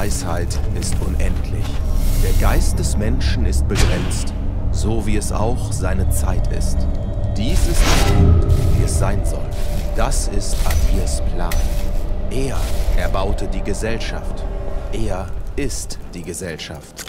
Weisheit ist unendlich. Der Geist des Menschen ist begrenzt, so wie es auch seine Zeit ist. Dies ist so, wie es sein soll. Das ist Adirs Plan. Er erbaute die Gesellschaft. Er ist die Gesellschaft.